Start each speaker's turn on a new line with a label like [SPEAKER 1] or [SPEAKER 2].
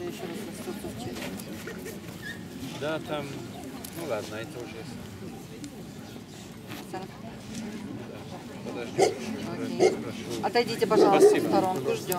[SPEAKER 1] надо еще раз растется в.
[SPEAKER 2] Да, там, ну ладно, это уже.
[SPEAKER 1] Так,
[SPEAKER 2] Подожди,
[SPEAKER 1] окей. Отойдите, пожалуйста, в сторонку, ждем.